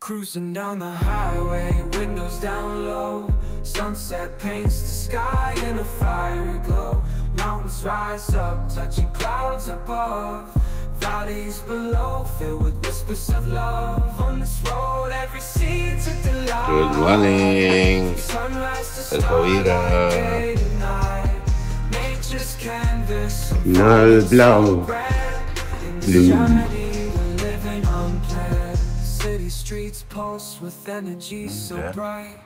Cruising down the highway, windows down low. Sunset paints the sky in a fiery glow. Mountains rise up, touching clouds above. Valleys below, filled with whispers of love. On this road, every seed's a delight. Good morning. Sunrise to Elvira. starlight, day to night. Nature's canvas, Knallblau. Blue. Streets pulse with energy mm, so Yeah. bright.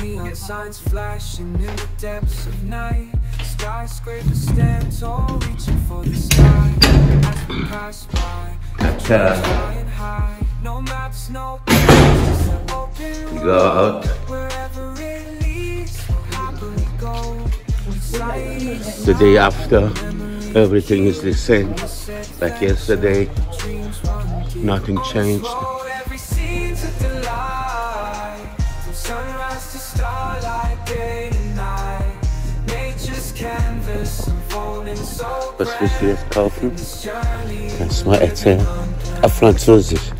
Neon signs flashing in the depths of night. Skyscrapers stand tall, reaching for the sky. As we pass by, uh, flying high. No maps, no open We go out. Wherever it leads, happily go. The day after, everything is the same. Like yesterday, dreams run deep. nothing changed. Was willst du jetzt kaufen? Kannst du mal erzählen? Auf Französisch.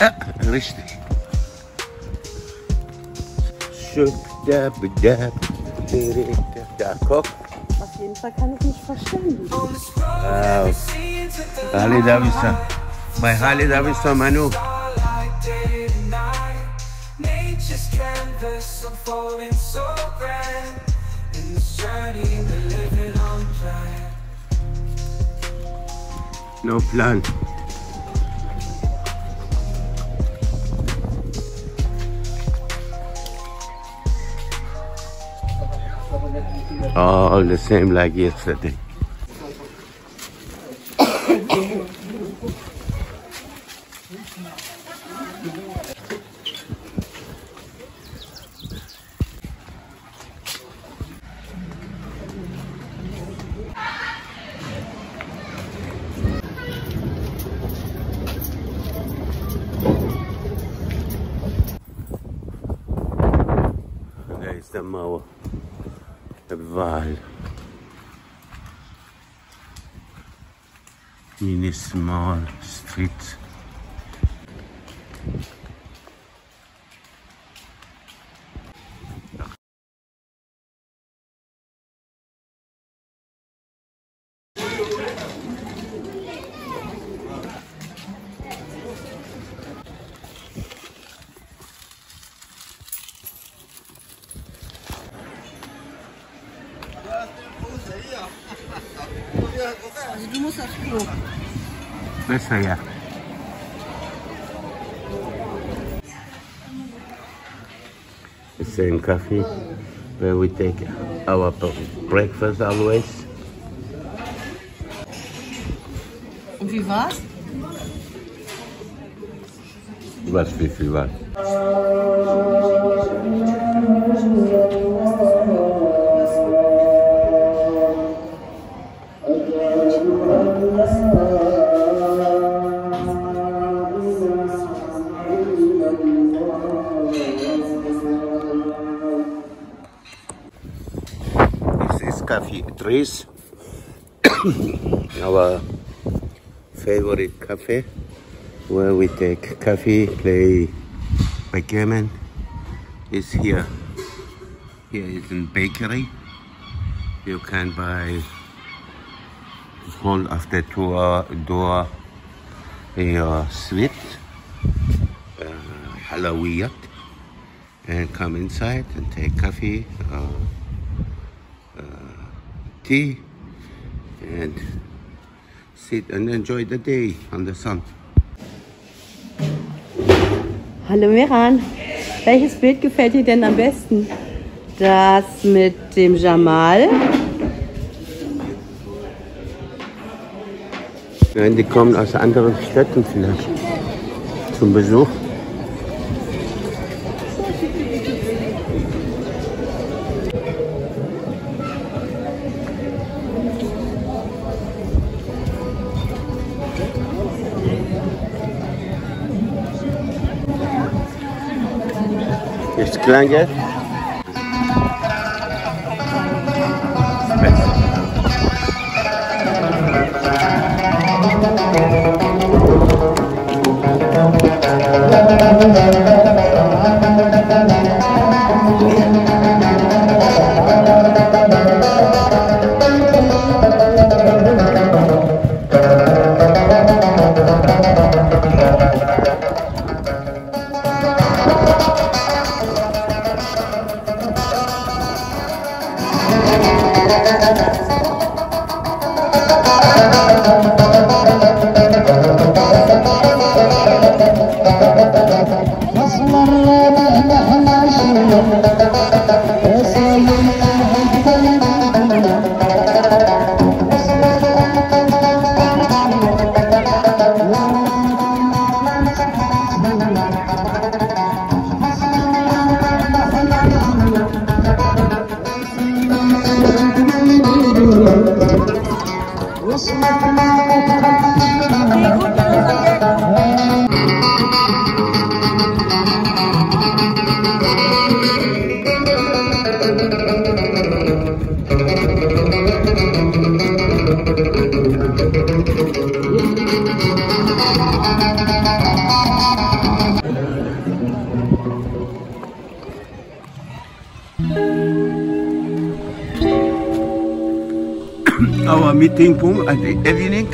Ja, richtig. Schub, da, da, da, guck. Auf jeden Fall kann ich this road, Wow. Harley Davidson. Bei Harley Davidson, Manu. Nature's canvas unfolding so grand. In this journey, we're living unplanned. No plan. All the same like yesterday. Der Wal. Mini Small Street. Besser ja. The same coffee where we take our breakfast always. Und wie war's? Was wie viel war? Coffee Trees, our favorite cafe where we take coffee, play backgammon. Is here. Here is a bakery. You can buy of the two door your sweet uh, halawiyat and come inside and take coffee uh, tea and sit and enjoy the day on the sun. Hallo Meran, welches Bild gefällt dir denn am besten? Das mit dem Jamal? Nein, die kommen aus anderen Städten vielleicht zum Besuch. Ist Kleingeld? Thank you. Our meeting room at the evening.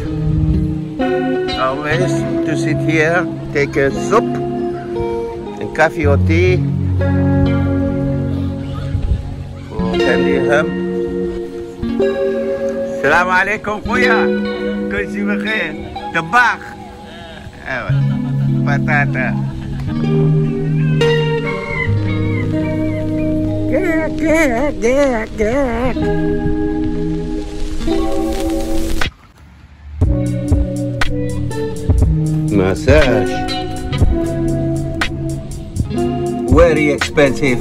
Always to sit here, take a soup and coffee or tea. Or candy ham. السلام عليكم خويا كل شيء بخير طباخ ايوه بطاطا Good, good, good, Massage. Very expensive.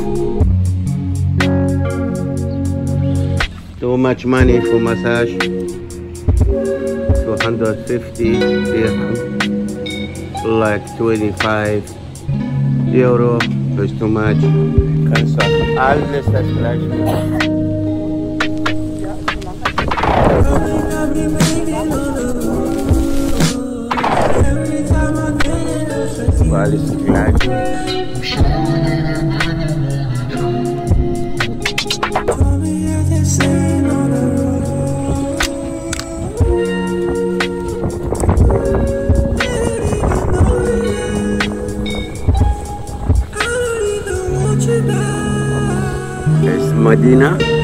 Too much money for massage. 250 dirham. Like 25 euro. It's too much. Cancel. Alles das gleiche. Alles gleich. Es Medina.